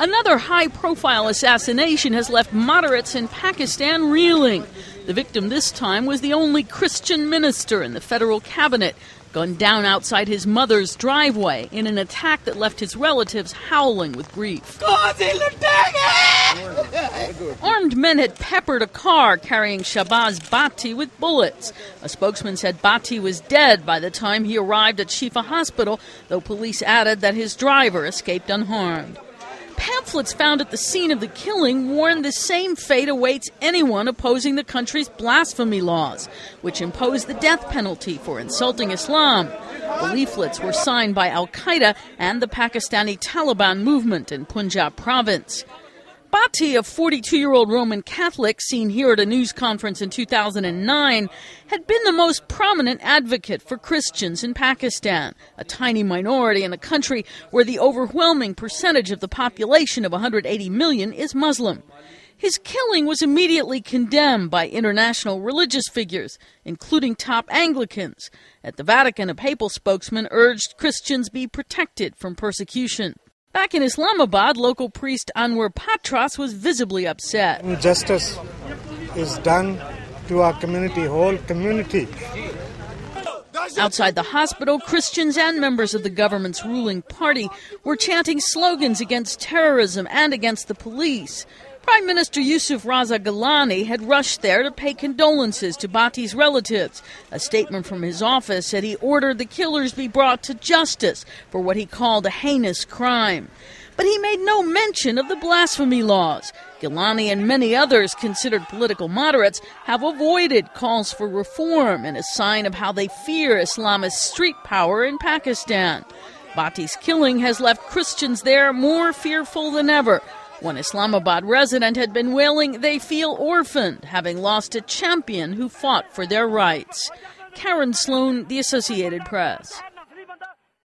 Another high profile assassination has left moderates in Pakistan reeling. The victim this time was the only Christian minister in the federal cabinet, gunned down outside his mother's driveway in an attack that left his relatives howling with grief. Armed men had peppered a car carrying Shahbaz Bhatti with bullets. A spokesman said Bhatti was dead by the time he arrived at Shifa Hospital, though police added that his driver escaped unharmed. Pamphlets found at the scene of the killing warn the same fate awaits anyone opposing the country's blasphemy laws, which impose the death penalty for insulting Islam. The leaflets were signed by Al Qaeda and the Pakistani Taliban movement in Punjab province. Bhatti, a 42 year old Roman Catholic seen here at a news conference in 2009, had been the most prominent advocate for Christians in Pakistan, a tiny minority in a country where the overwhelming percentage of the population of 180 million is Muslim. His killing was immediately condemned by international religious figures, including top Anglicans. At the Vatican, a papal spokesman urged Christians be protected from persecution. Back in Islamabad, local priest Anwar Patras was visibly upset. Justice is done to our community, whole community. Outside the hospital, Christians and members of the government's ruling party were chanting slogans against terrorism and against the police. Prime Minister Yusuf Raza Gilani had rushed there to pay condolences to Bhatti's relatives. A statement from his office said he ordered the killers be brought to justice for what he called a heinous crime. But he made no mention of the blasphemy laws. Gilani and many others considered political moderates have avoided calls for reform in a sign of how they fear Islamist street power in Pakistan. Bhatti's killing has left Christians there more fearful than ever one Islamabad resident had been wailing they feel orphaned, having lost a champion who fought for their rights. Karen Sloan, The Associated Press.